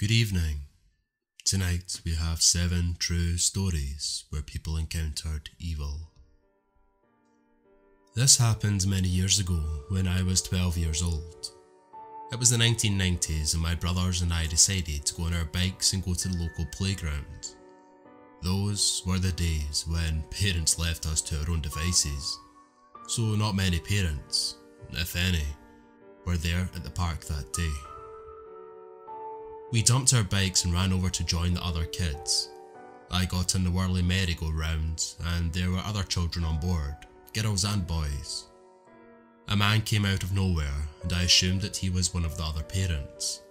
Good evening. Tonight we have seven true stories where people encountered evil. This happened many years ago when I was 12 years old. It was the 1990s and my brothers and I decided to go on our bikes and go to the local playground. Those were the days when parents left us to our own devices, so not many parents, if any, were there at the park that day. We dumped our bikes and ran over to join the other kids. I got in the whirly merry-go-round and there were other children on board, girls and boys. A man came out of nowhere and I assumed that he was one of the other parents.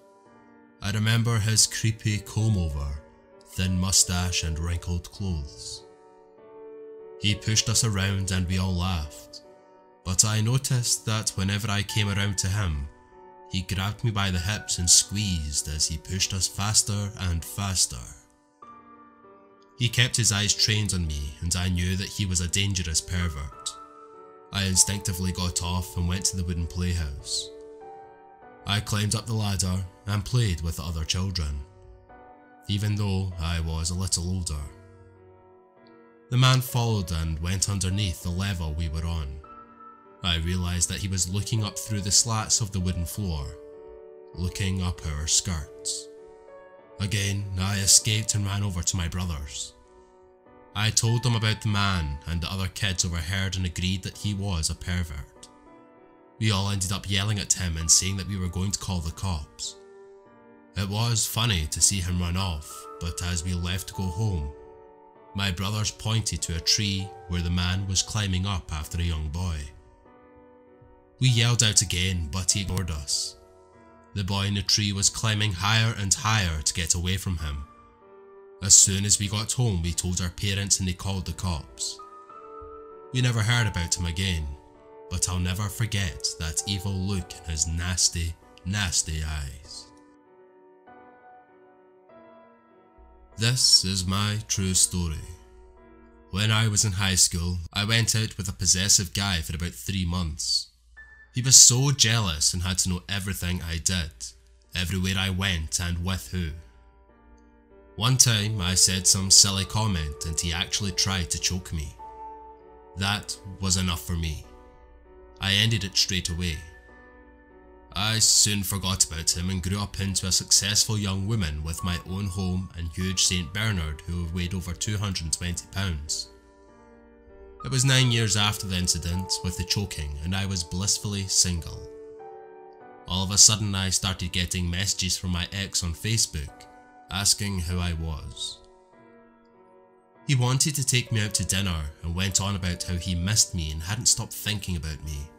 I remember his creepy comb over, thin moustache and wrinkled clothes. He pushed us around and we all laughed, but I noticed that whenever I came around to him, he grabbed me by the hips and squeezed as he pushed us faster and faster. He kept his eyes trained on me and I knew that he was a dangerous pervert. I instinctively got off and went to the wooden playhouse. I climbed up the ladder and played with the other children, even though I was a little older. The man followed and went underneath the level we were on. I realised that he was looking up through the slats of the wooden floor, looking up our skirts. Again, I escaped and ran over to my brothers. I told them about the man and the other kids overheard and agreed that he was a pervert. We all ended up yelling at him and saying that we were going to call the cops. It was funny to see him run off, but as we left to go home, my brothers pointed to a tree where the man was climbing up after a young boy. We yelled out again, but he ignored us. The boy in the tree was climbing higher and higher to get away from him. As soon as we got home, we told our parents and they called the cops. We never heard about him again, but I'll never forget that evil look in his nasty, nasty eyes. This is my true story. When I was in high school, I went out with a possessive guy for about three months. He was so jealous and had to know everything I did, everywhere I went and with who. One time I said some silly comment and he actually tried to choke me. That was enough for me. I ended it straight away. I soon forgot about him and grew up into a successful young woman with my own home and huge St Bernard who weighed over 220 pounds. It was nine years after the incident with the choking and I was blissfully single. All of a sudden I started getting messages from my ex on Facebook asking who I was. He wanted to take me out to dinner and went on about how he missed me and hadn't stopped thinking about me.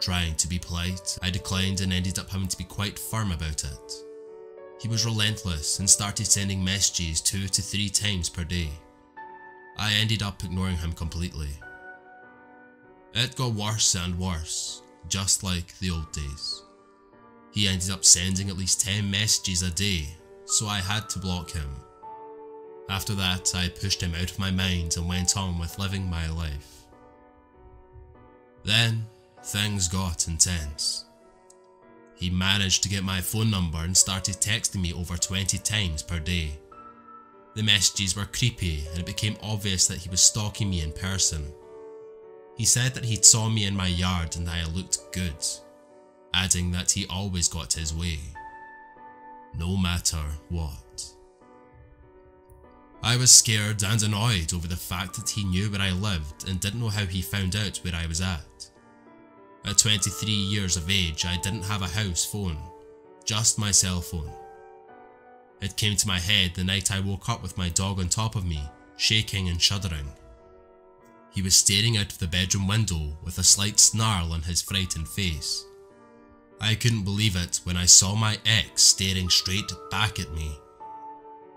Trying to be polite, I declined and ended up having to be quite firm about it. He was relentless and started sending messages two to three times per day. I ended up ignoring him completely. It got worse and worse, just like the old days. He ended up sending at least 10 messages a day, so I had to block him. After that, I pushed him out of my mind and went on with living my life. Then, things got intense. He managed to get my phone number and started texting me over 20 times per day. The messages were creepy and it became obvious that he was stalking me in person. He said that he'd saw me in my yard and that I looked good, adding that he always got his way, no matter what. I was scared and annoyed over the fact that he knew where I lived and didn't know how he found out where I was at. At 23 years of age I didn't have a house phone, just my cell phone. It came to my head the night I woke up with my dog on top of me, shaking and shuddering. He was staring out of the bedroom window with a slight snarl on his frightened face. I couldn't believe it when I saw my ex staring straight back at me.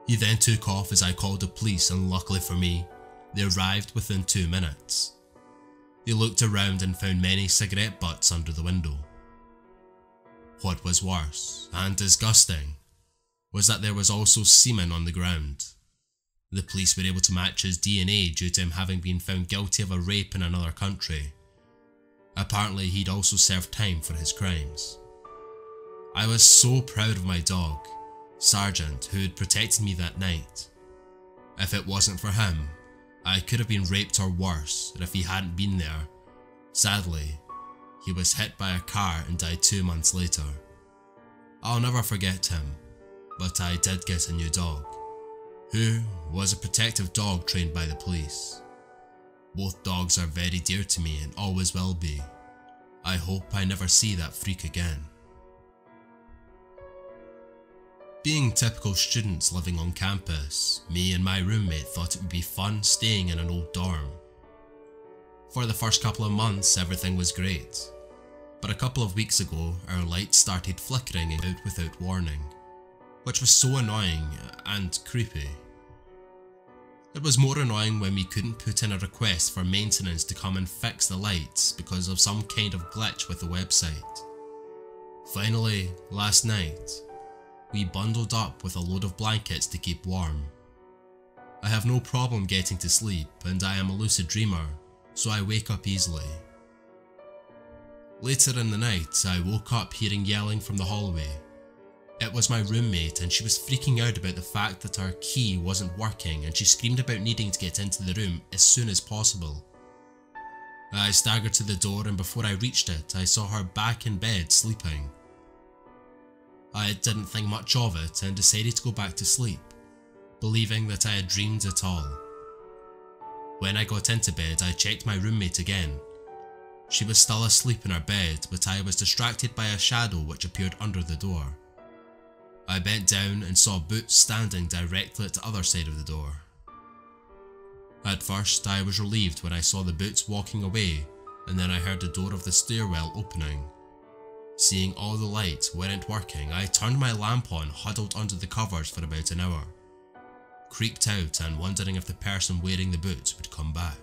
He then took off as I called the police and luckily for me, they arrived within two minutes. They looked around and found many cigarette butts under the window. What was worse and disgusting was that there was also semen on the ground. The police were able to match his DNA due to him having been found guilty of a rape in another country. Apparently he'd also served time for his crimes. I was so proud of my dog, Sergeant, who'd protected me that night. If it wasn't for him, I could have been raped or worse, if he hadn't been there, sadly, he was hit by a car and died two months later. I'll never forget him, but I did get a new dog, who was a protective dog trained by the police. Both dogs are very dear to me and always will be. I hope I never see that freak again. Being typical students living on campus, me and my roommate thought it would be fun staying in an old dorm. For the first couple of months everything was great, but a couple of weeks ago our lights started flickering out without warning, which was so annoying and creepy. It was more annoying when we couldn't put in a request for maintenance to come and fix the lights because of some kind of glitch with the website. Finally, last night, we bundled up with a load of blankets to keep warm. I have no problem getting to sleep and I am a lucid dreamer, so I wake up easily. Later in the night, I woke up hearing yelling from the hallway it was my roommate and she was freaking out about the fact that her key wasn't working and she screamed about needing to get into the room as soon as possible. I staggered to the door and before I reached it, I saw her back in bed sleeping. I didn't think much of it and decided to go back to sleep, believing that I had dreamed it all. When I got into bed, I checked my roommate again. She was still asleep in her bed, but I was distracted by a shadow which appeared under the door. I bent down and saw Boots standing directly at the other side of the door. At first, I was relieved when I saw the Boots walking away and then I heard the door of the stairwell opening. Seeing all the lights weren't working, I turned my lamp on, huddled under the covers for about an hour. Creeped out and wondering if the person wearing the boots would come back.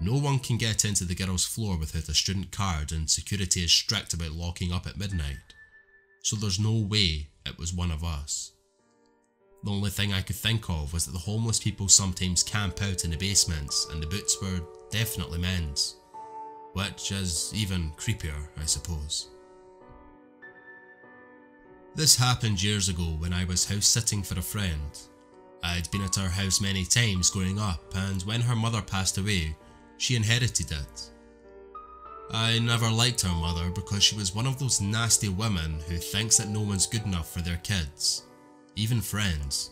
No one can get into the girls' floor without a student card and security is strict about locking up at midnight, so there's no way it was one of us. The only thing I could think of was that the homeless people sometimes camp out in the basements and the boots were definitely men's. Which is even creepier, I suppose. This happened years ago when I was house sitting for a friend. I'd been at her house many times growing up and when her mother passed away, she inherited it. I never liked her mother because she was one of those nasty women who thinks that no one's good enough for their kids, even friends.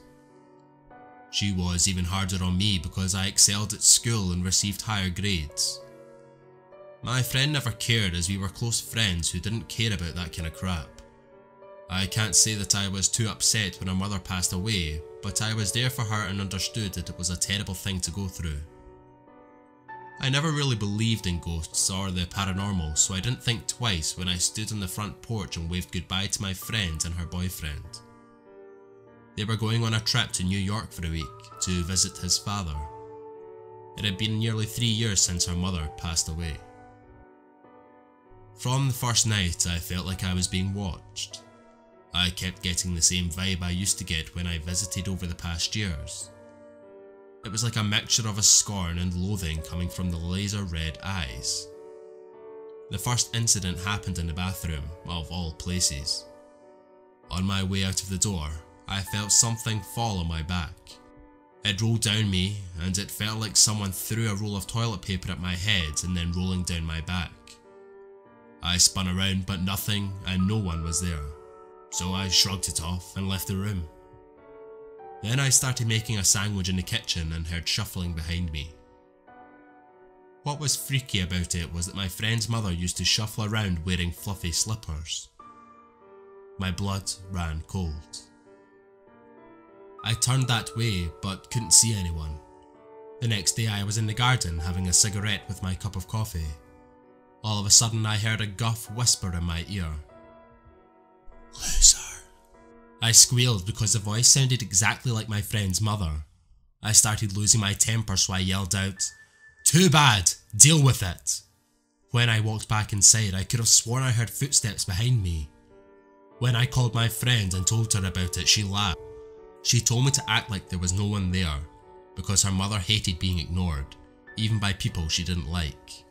She was even harder on me because I excelled at school and received higher grades. My friend never cared as we were close friends who didn't care about that kind of crap. I can't say that I was too upset when her mother passed away, but I was there for her and understood that it was a terrible thing to go through. I never really believed in ghosts or the paranormal, so I didn't think twice when I stood on the front porch and waved goodbye to my friend and her boyfriend. They were going on a trip to New York for a week to visit his father. It had been nearly three years since her mother passed away. From the first night, I felt like I was being watched. I kept getting the same vibe I used to get when I visited over the past years. It was like a mixture of a scorn and loathing coming from the laser red eyes. The first incident happened in the bathroom, of all places. On my way out of the door, I felt something fall on my back. It rolled down me, and it felt like someone threw a roll of toilet paper at my head and then rolling down my back. I spun around but nothing and no one was there, so I shrugged it off and left the room. Then I started making a sandwich in the kitchen and heard shuffling behind me. What was freaky about it was that my friend's mother used to shuffle around wearing fluffy slippers. My blood ran cold. I turned that way but couldn't see anyone. The next day I was in the garden having a cigarette with my cup of coffee. All of a sudden I heard a guff whisper in my ear. Loser. I squealed because the voice sounded exactly like my friend's mother. I started losing my temper so I yelled out, Too bad, deal with it. When I walked back inside I could have sworn I heard footsteps behind me. When I called my friend and told her about it she laughed. She told me to act like there was no one there because her mother hated being ignored, even by people she didn't like.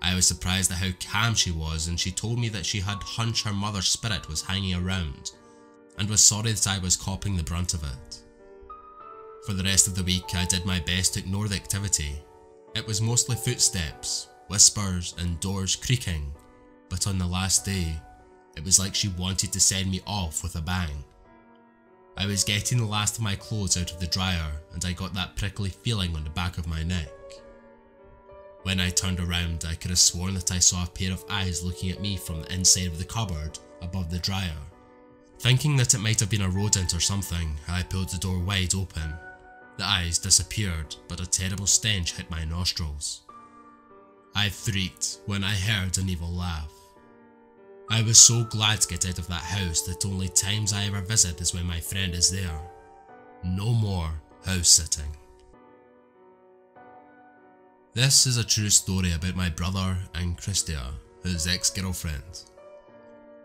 I was surprised at how calm she was and she told me that she had hunch her mother's spirit was hanging around and was sorry that I was copping the brunt of it. For the rest of the week, I did my best to ignore the activity. It was mostly footsteps, whispers, and doors creaking, but on the last day, it was like she wanted to send me off with a bang. I was getting the last of my clothes out of the dryer and I got that prickly feeling on the back of my neck. When I turned around, I could have sworn that I saw a pair of eyes looking at me from the inside of the cupboard above the dryer. Thinking that it might have been a rodent or something, I pulled the door wide open. The eyes disappeared, but a terrible stench hit my nostrils. I freaked when I heard an evil laugh. I was so glad to get out of that house that only times I ever visit is when my friend is there. No more house sitting. This is a true story about my brother and Christia, his ex-girlfriend.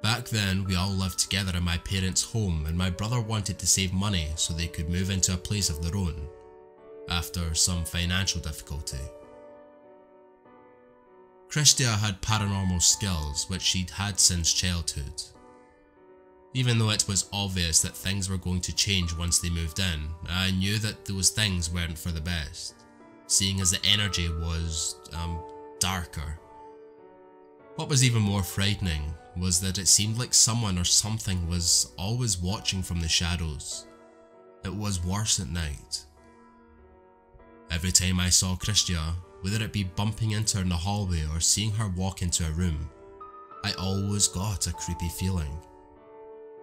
Back then, we all lived together in my parents' home and my brother wanted to save money so they could move into a place of their own, after some financial difficulty. Christia had paranormal skills which she'd had since childhood. Even though it was obvious that things were going to change once they moved in, I knew that those things weren't for the best, seeing as the energy was, um, darker. What was even more frightening was that it seemed like someone or something was always watching from the shadows. It was worse at night. Every time I saw Christia, whether it be bumping into her in the hallway or seeing her walk into a room, I always got a creepy feeling.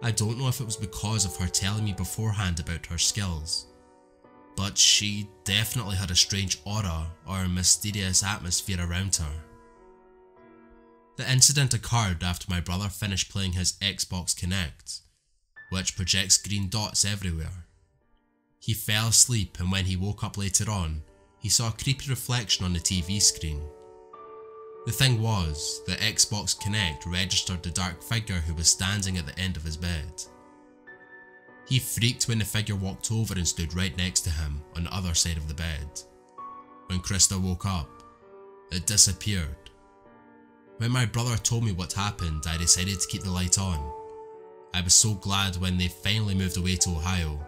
I don't know if it was because of her telling me beforehand about her skills, but she definitely had a strange aura or a mysterious atmosphere around her. The incident occurred after my brother finished playing his Xbox Kinect, which projects green dots everywhere. He fell asleep and when he woke up later on, he saw a creepy reflection on the TV screen. The thing was, the Xbox Kinect registered the dark figure who was standing at the end of his bed. He freaked when the figure walked over and stood right next to him on the other side of the bed. When Krista woke up, it disappeared. When my brother told me what happened, I decided to keep the light on. I was so glad when they finally moved away to Ohio,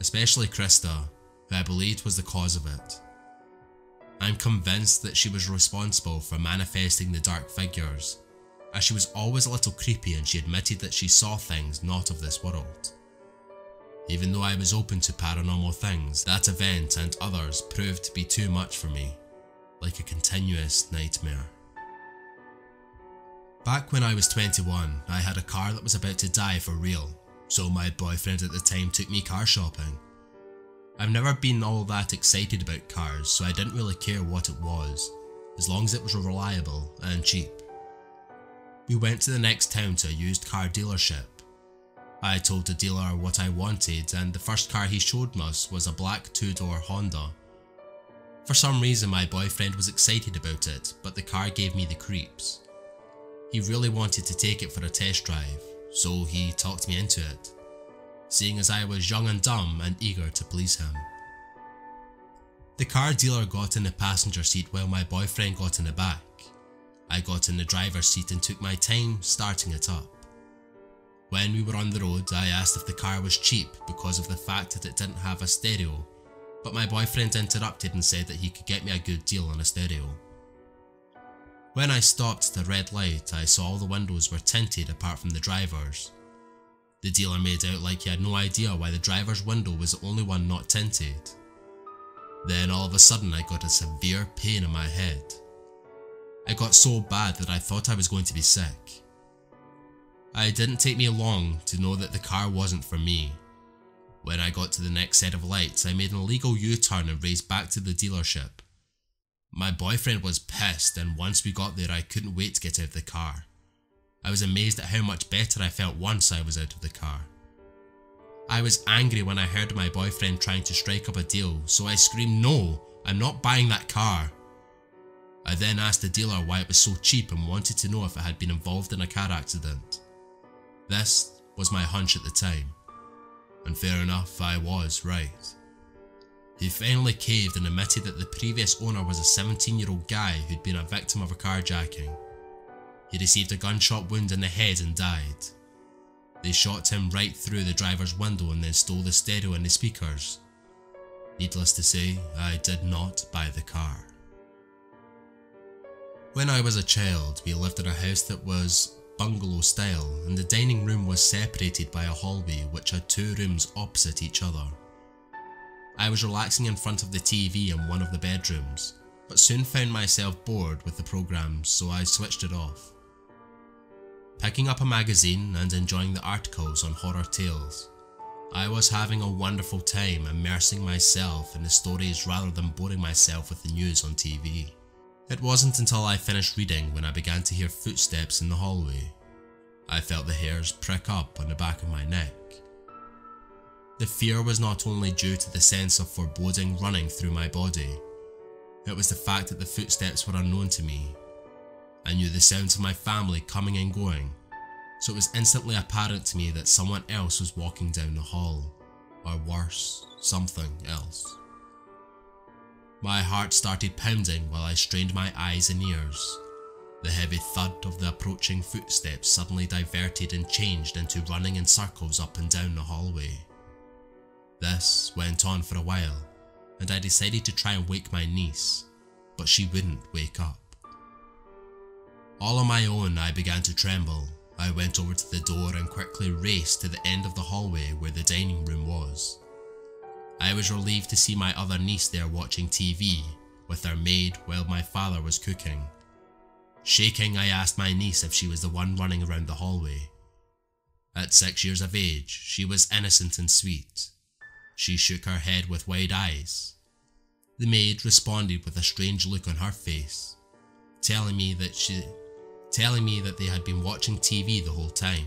especially Krista, who I believed was the cause of it. I'm convinced that she was responsible for manifesting the dark figures, as she was always a little creepy and she admitted that she saw things not of this world. Even though I was open to paranormal things, that event and others proved to be too much for me, like a continuous nightmare. Back when I was 21, I had a car that was about to die for real, so my boyfriend at the time took me car shopping. I've never been all that excited about cars, so I didn't really care what it was, as long as it was reliable and cheap. We went to the next town to a used car dealership. I told the dealer what I wanted and the first car he showed us was a black two-door Honda. For some reason my boyfriend was excited about it, but the car gave me the creeps. He really wanted to take it for a test drive, so he talked me into it seeing as I was young and dumb and eager to please him. The car dealer got in the passenger seat while my boyfriend got in the back. I got in the driver's seat and took my time starting it up. When we were on the road, I asked if the car was cheap because of the fact that it didn't have a stereo, but my boyfriend interrupted and said that he could get me a good deal on a stereo. When I stopped at the red light, I saw all the windows were tinted apart from the driver's, the dealer made out like he had no idea why the driver's window was the only one not tinted. Then all of a sudden I got a severe pain in my head. It got so bad that I thought I was going to be sick. It didn't take me long to know that the car wasn't for me. When I got to the next set of lights, I made an illegal U-turn and raced back to the dealership. My boyfriend was pissed and once we got there I couldn't wait to get out of the car. I was amazed at how much better I felt once I was out of the car. I was angry when I heard my boyfriend trying to strike up a deal, so I screamed no, I'm not buying that car. I then asked the dealer why it was so cheap and wanted to know if it had been involved in a car accident. This was my hunch at the time, and fair enough, I was right. He finally caved and admitted that the previous owner was a 17 year old guy who'd been a victim of a carjacking. He received a gunshot wound in the head and died. They shot him right through the driver's window and then stole the stereo and the speakers. Needless to say, I did not buy the car. When I was a child, we lived in a house that was bungalow style and the dining room was separated by a hallway which had two rooms opposite each other. I was relaxing in front of the TV in one of the bedrooms, but soon found myself bored with the programmes so I switched it off. Picking up a magazine and enjoying the articles on horror tales, I was having a wonderful time immersing myself in the stories rather than boring myself with the news on TV. It wasn't until I finished reading when I began to hear footsteps in the hallway. I felt the hairs prick up on the back of my neck. The fear was not only due to the sense of foreboding running through my body, it was the fact that the footsteps were unknown to me. I knew the sounds of my family coming and going, so it was instantly apparent to me that someone else was walking down the hall, or worse, something else. My heart started pounding while I strained my eyes and ears. The heavy thud of the approaching footsteps suddenly diverted and changed into running in circles up and down the hallway. This went on for a while, and I decided to try and wake my niece, but she wouldn't wake up. All on my own, I began to tremble. I went over to the door and quickly raced to the end of the hallway where the dining room was. I was relieved to see my other niece there watching TV with her maid while my father was cooking. Shaking, I asked my niece if she was the one running around the hallway. At six years of age, she was innocent and sweet. She shook her head with wide eyes. The maid responded with a strange look on her face, telling me that she telling me that they had been watching TV the whole time.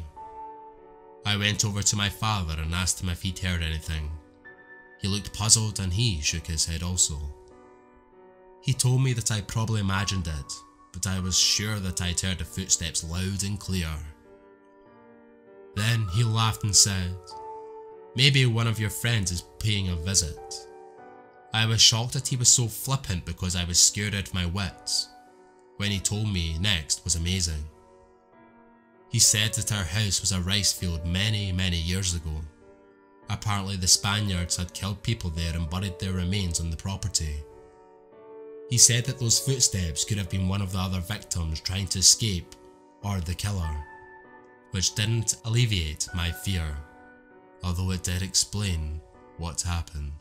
I went over to my father and asked him if he'd heard anything. He looked puzzled and he shook his head also. He told me that I probably imagined it, but I was sure that I'd heard the footsteps loud and clear. Then he laughed and said, Maybe one of your friends is paying a visit. I was shocked that he was so flippant because I was scared out of my wits. When he told me next was amazing. He said that our house was a rice field many, many years ago Apparently the Spaniards had killed people there and buried their remains on the property. He said that those footsteps could have been one of the other victims trying to escape, or the killer, which didn't alleviate my fear, although it did explain what happened.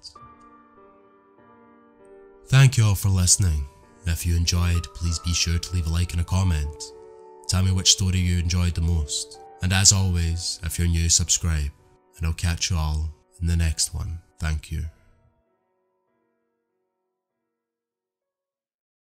Thank you all for listening. If you enjoyed, please be sure to leave a like and a comment. Tell me which story you enjoyed the most. And as always, if you're new, subscribe and I'll catch you all in the next one. Thank you.